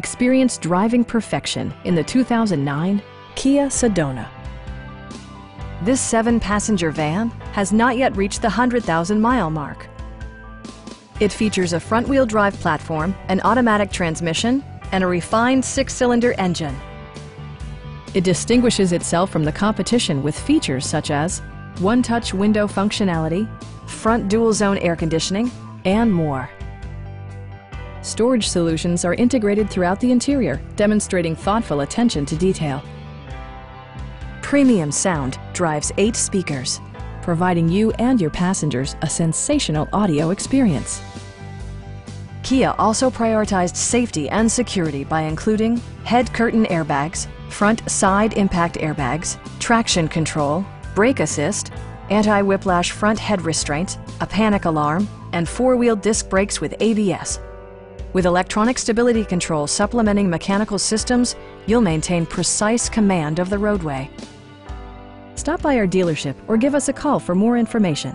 Experience driving perfection in the 2009 Kia Sedona. This seven-passenger van has not yet reached the 100,000-mile mark. It features a front-wheel drive platform, an automatic transmission, and a refined six-cylinder engine. It distinguishes itself from the competition with features such as one-touch window functionality, front dual-zone air conditioning, and more. Storage solutions are integrated throughout the interior, demonstrating thoughtful attention to detail. Premium sound drives eight speakers, providing you and your passengers a sensational audio experience. Kia also prioritized safety and security by including head curtain airbags, front side impact airbags, traction control, brake assist, anti-whiplash front head restraints, a panic alarm, and four-wheel disc brakes with ABS, with electronic stability control supplementing mechanical systems, you'll maintain precise command of the roadway. Stop by our dealership or give us a call for more information.